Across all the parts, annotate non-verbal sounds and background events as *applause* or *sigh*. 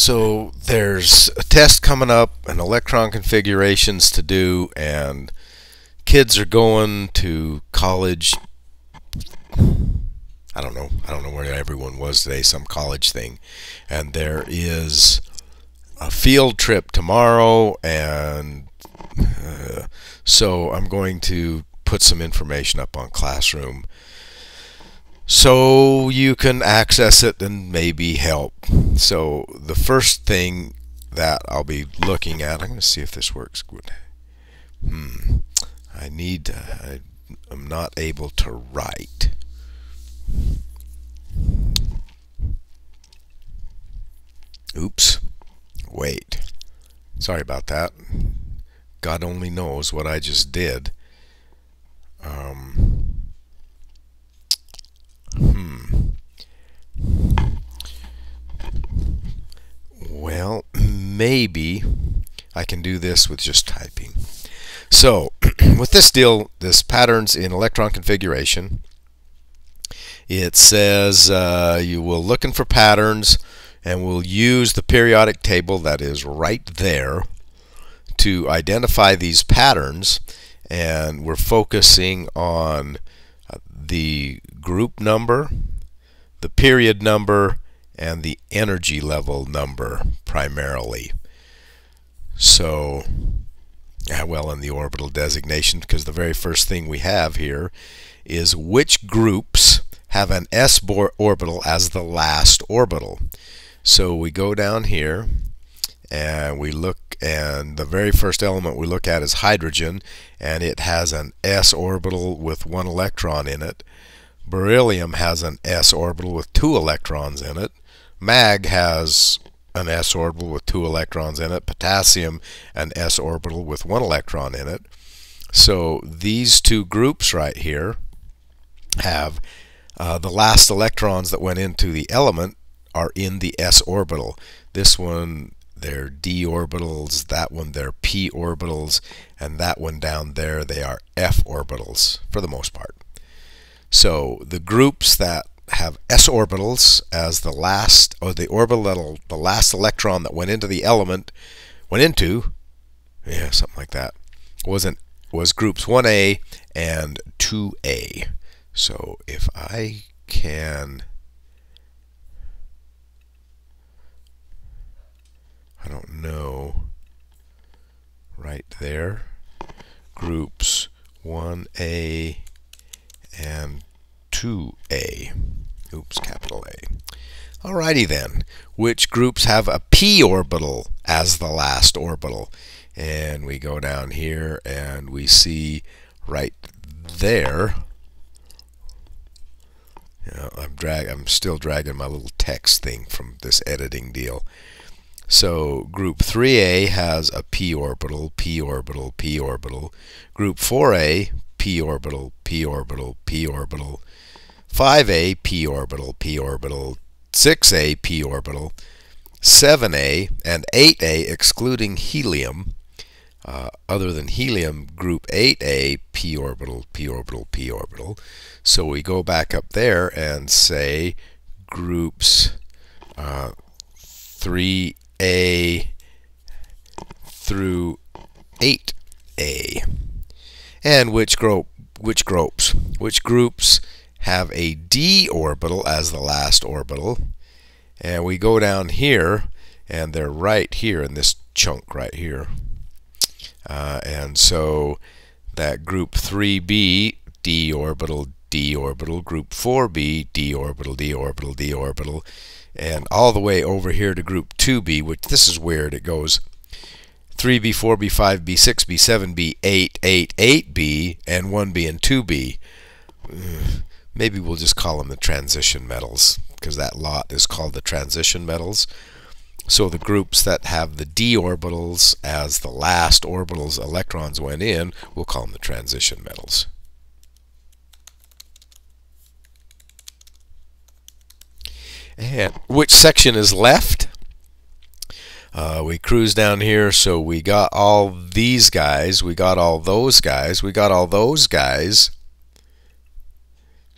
So there's a test coming up and electron configurations to do and kids are going to college. I don't know. I don't know where everyone was today some college thing. And there is a field trip tomorrow and uh, so I'm going to put some information up on classroom so you can access it and maybe help. So the first thing that I'll be looking at, I'm going to see if this works good. Hmm. I need, uh, I, I'm not able to write. Oops. Wait. Sorry about that. God only knows what I just did. Um, Hmm. Well, maybe I can do this with just typing. So, *clears throat* with this deal, this patterns in electron configuration, it says uh, you will looking for patterns and we'll use the periodic table that is right there to identify these patterns and we're focusing on uh, the group number, the period number, and the energy level number primarily. So, well, in the orbital designation, because the very first thing we have here is which groups have an s orbital as the last orbital. So we go down here and we look and the very first element we look at is hydrogen and it has an s orbital with one electron in it Beryllium has an s orbital with two electrons in it. Mag has an s orbital with two electrons in it. Potassium an s orbital with one electron in it. So these two groups right here have uh, the last electrons that went into the element are in the s orbital. This one they're d orbitals, that one they're p orbitals, and that one down there they are f orbitals for the most part. So the groups that have s orbitals as the last, or the orbital, the last electron that went into the element, went into, yeah, something like that, wasn't was groups 1a and 2a. So if I can, I don't know, right there, groups 1a and 2A. Oops, capital A. Alrighty then, which groups have a p orbital as the last orbital? And we go down here and we see right there. You know, I'm drag I'm still dragging my little text thing from this editing deal. So group 3a has a p orbital, p orbital, p orbital. Group 4a, p orbital, p orbital, p orbital, 5a, p orbital, p orbital, 6a, p orbital, 7a, and 8a, excluding helium, uh, other than helium, group 8a, p orbital, p orbital, p orbital. So we go back up there and say groups uh, 3a through 8a and which group which groups which groups have a d orbital as the last orbital. And we go down here and they're right here in this chunk right here. Uh, and so that group 3b d orbital d orbital group 4b d orbital d orbital d orbital and all the way over here to group 2b which this is weird it goes 3B, 4B, 5B, 6B, 7B, 8, 8, 8B, and 1B and 2B. Maybe we'll just call them the transition metals because that lot is called the transition metals. So the groups that have the d orbitals as the last orbitals electrons went in, we'll call them the transition metals. And which section is left? Uh, we cruise down here, so we got all these guys, we got all those guys, we got all those guys.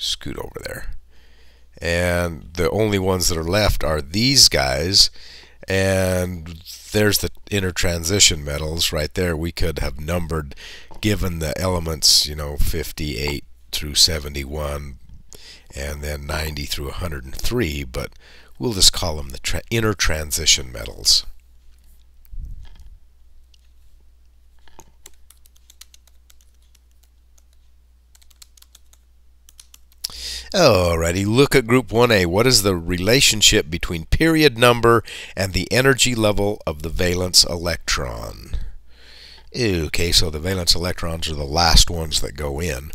Scoot over there. And the only ones that are left are these guys. and there's the inner transition metals right there. We could have numbered, given the elements, you know, 58 through 71, and then 90 through 103, but we'll just call them the tra inner transition metals. Alrighty, look at group 1A. What is the relationship between period number and the energy level of the valence electron? Okay, so the valence electrons are the last ones that go in.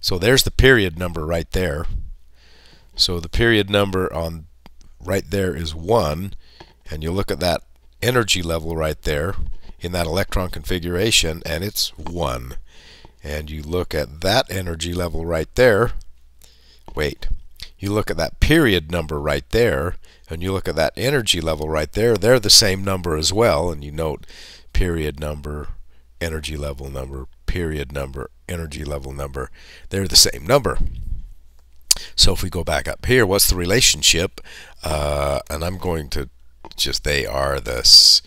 So there's the period number right there. So the period number on right there is 1, and you look at that energy level right there in that electron configuration, and it's 1. And you look at that energy level right there, wait, you look at that period number right there, and you look at that energy level right there, they're the same number as well, and you note period number, energy level number, period number, energy level number, they're the same number. So if we go back up here, what's the relationship? Uh, and I'm going to just, they are this.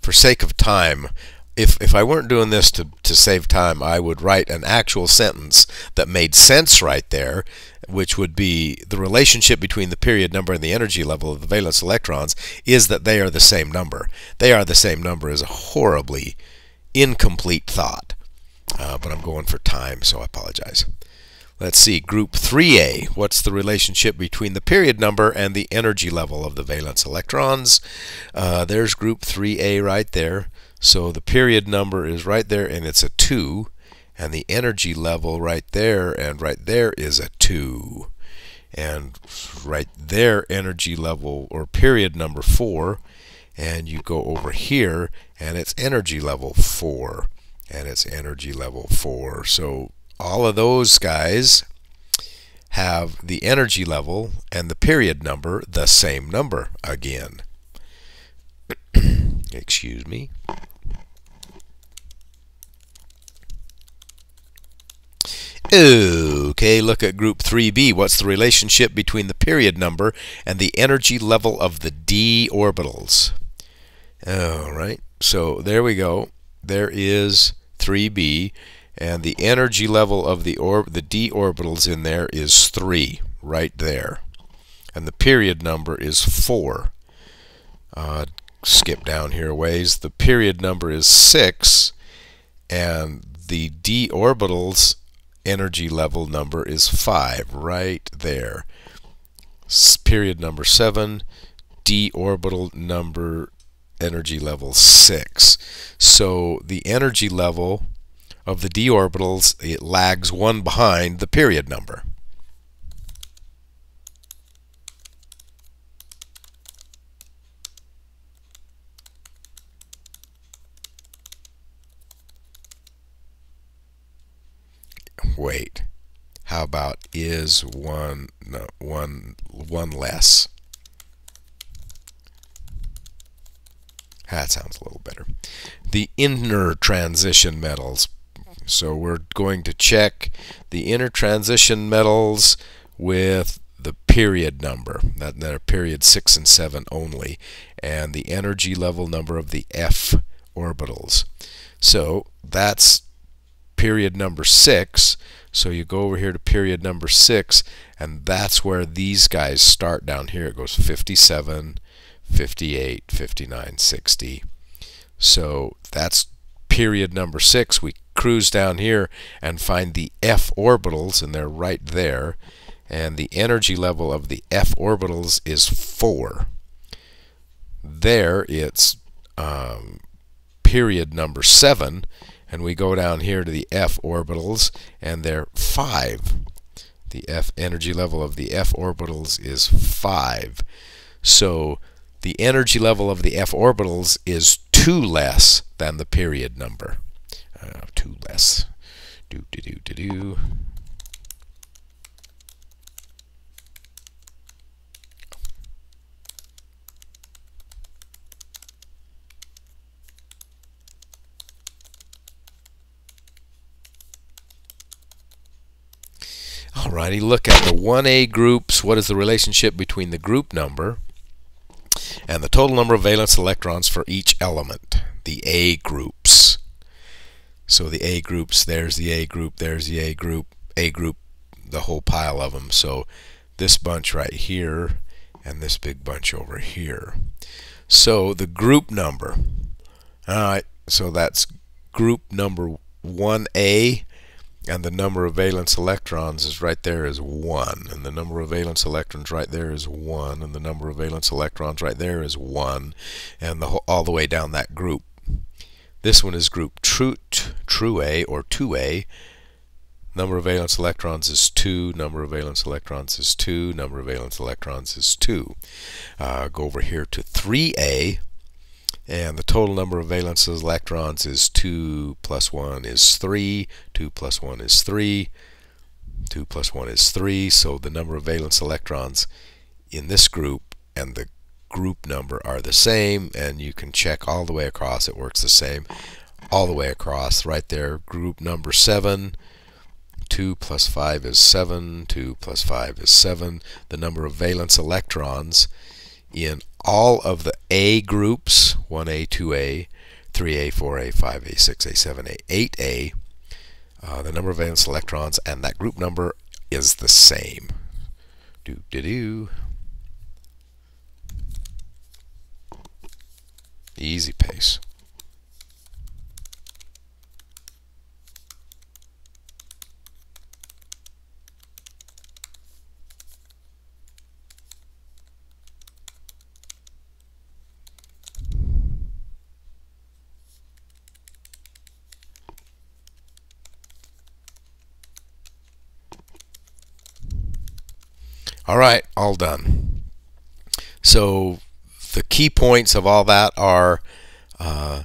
For sake of time, if, if I weren't doing this to, to save time, I would write an actual sentence that made sense right there, which would be the relationship between the period number and the energy level of the valence electrons is that they are the same number. They are the same number is a horribly incomplete thought. Uh, but I'm going for time, so I apologize. Let's see, group 3A. What's the relationship between the period number and the energy level of the valence electrons? Uh, there's group 3A right there. So the period number is right there and it's a 2 and the energy level right there and right there is a 2 and right there energy level or period number 4 and you go over here and it's energy level 4 and it's energy level 4 so all of those guys have the energy level and the period number the same number again. *coughs* Excuse me Okay, look at group 3b. What's the relationship between the period number and the energy level of the d orbitals? All right, so there we go. There is 3b, and the energy level of the orb the d orbitals in there is 3, right there. And the period number is 4. Uh, skip down here a ways. The period number is 6, and the d orbitals energy level number is 5 right there. Period number 7, d orbital number energy level 6. So the energy level of the d orbitals it lags one behind the period number. Wait. How about is one no, one one less? That sounds a little better. The inner transition metals. So we're going to check the inner transition metals with the period number, that, that are period 6 and 7 only, and the energy level number of the f orbitals. So that's period number 6. So you go over here to period number 6, and that's where these guys start down here. It goes 57, 58, 59, 60. So that's period number 6. We cruise down here and find the f orbitals, and they're right there. And the energy level of the f orbitals is 4. There it's um, period number 7 and we go down here to the f orbitals and they're 5 the f energy level of the f orbitals is 5 so the energy level of the f orbitals is 2 less than the period number. Uh, 2 less. Do do do do do Alrighty, look at the 1A groups what is the relationship between the group number and the total number of valence electrons for each element, the A groups. So the A groups, there's the A group, there's the A group, A group, the whole pile of them. So this bunch right here and this big bunch over here. So the group number, all right, so that's group number 1A and the number of valence electrons is right there is 1 and the number of valence electrons right there is 1 and the number of valence electrons right there is 1 and the whole, all the way down that group. This one is group true true A or 2A number of valence electrons is 2 number of valence electrons is 2 number of valence electrons is 2 uh, go over here to 3A and the total number of valence electrons is 2 plus 1 is 3 2 plus 1 is 3 2 plus 1 is 3 so the number of valence electrons in this group and the group number are the same and you can check all the way across. It works the same all the way across. Right there group number 7 2 plus 5 is 7 2 plus 5 is 7 the number of valence electrons in all of the A groups 1A, 2A, 3A, 4A, 5A, 6A, 7A, 8A uh, the number of valence electrons and that group number is the same. Do do do. Easy pace. All right, all done. So the key points of all that are uh,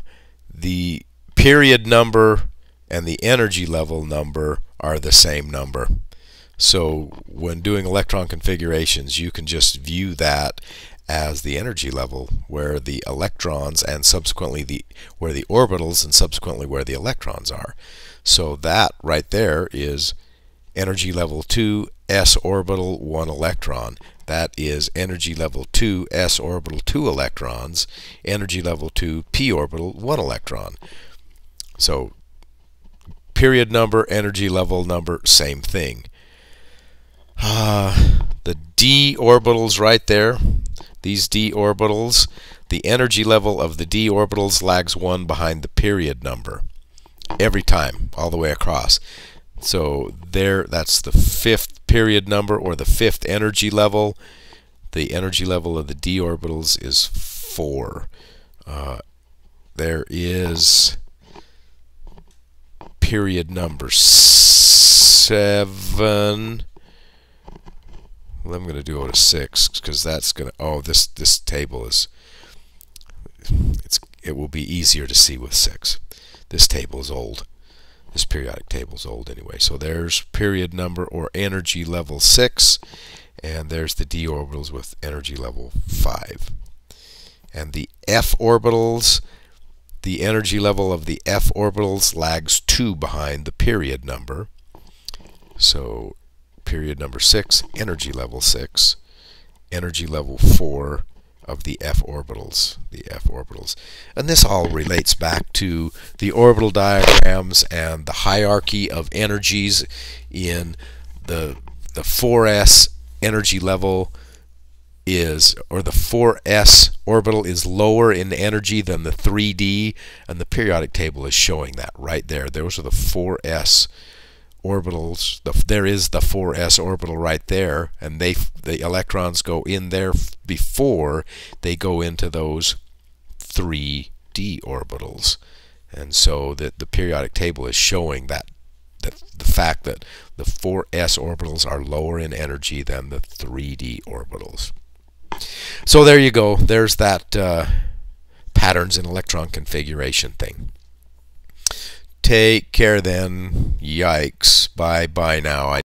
the period number and the energy level number are the same number. So when doing electron configurations, you can just view that as the energy level where the electrons and subsequently the where the orbitals and subsequently where the electrons are. So that right there is energy level 2 s orbital 1 electron. That is energy level 2 s orbital 2 electrons, energy level 2 p orbital 1 electron. So period number, energy level number, same thing. Uh, the d orbitals right there, these d orbitals, the energy level of the d orbitals lags 1 behind the period number every time all the way across. So there, that's the fifth period number or the fifth energy level. The energy level of the d orbitals is 4. Uh, there is period number 7. Well, I'm going to do it to 6 because that's going to, oh, this, this table is, it's, it will be easier to see with 6. This table is old. This periodic table is old anyway. So there's period number or energy level 6, and there's the d orbitals with energy level 5. And the f orbitals, the energy level of the f orbitals lags 2 behind the period number. So period number 6, energy level 6, energy level 4, of the f orbitals, the f orbitals. And this all relates back to the orbital diagrams and the hierarchy of energies in the the 4s energy level is or the 4s orbital is lower in energy than the 3d and the periodic table is showing that right there those are the 4s orbitals. The, there is the 4s orbital right there, and they the electrons go in there before they go into those 3d orbitals. And so the, the periodic table is showing that the, the fact that the 4s orbitals are lower in energy than the 3d orbitals. So there you go. There's that uh, patterns in electron configuration thing. Take care then. Yikes. Bye bye now. I